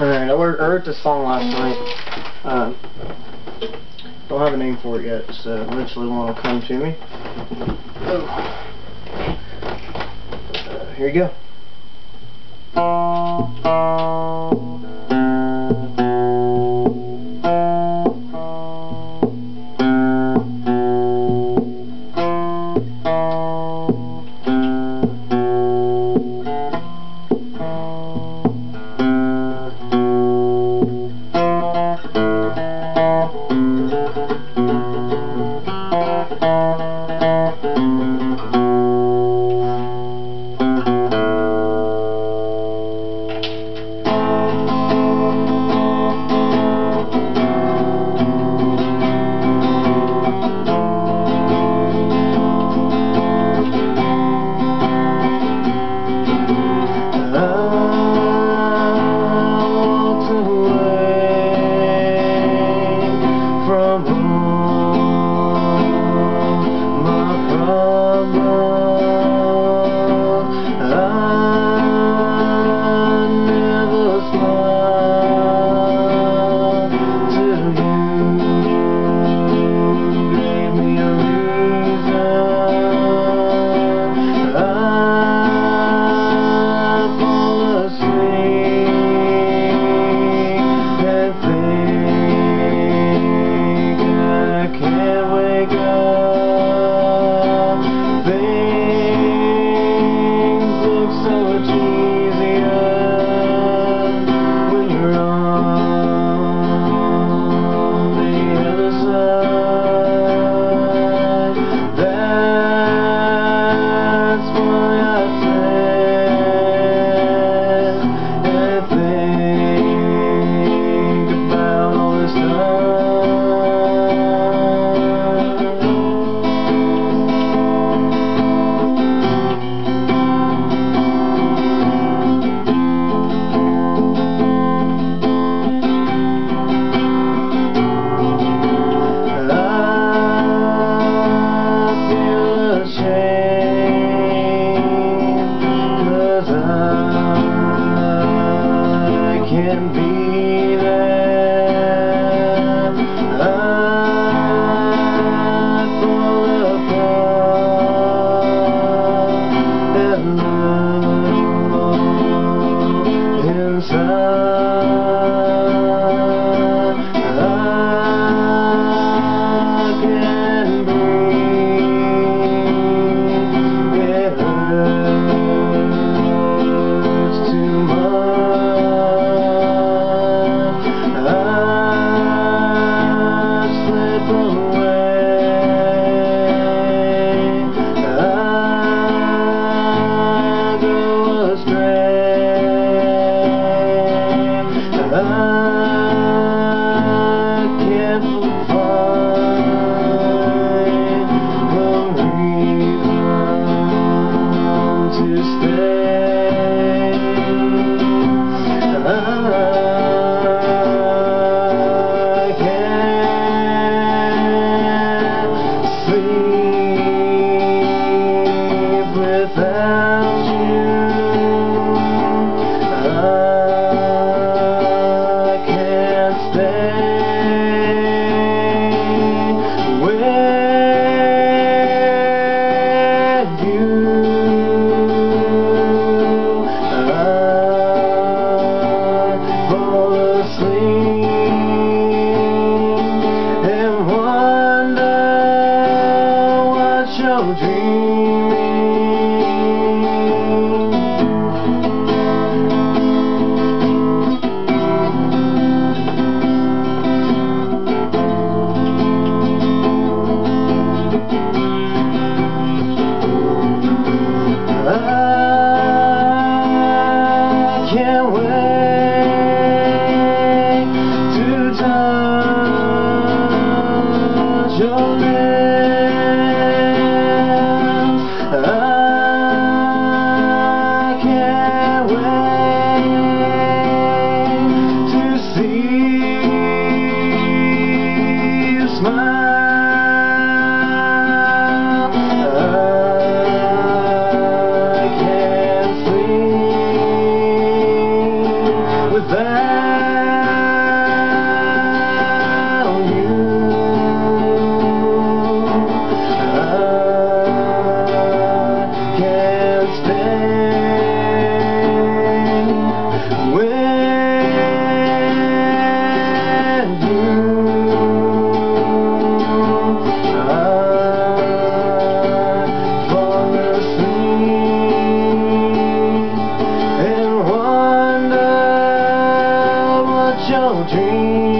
Alright, I wrote this song last night. Um, don't have a name for it yet, so eventually one will come to me. Uh, here you go. now I can't wait your with that you.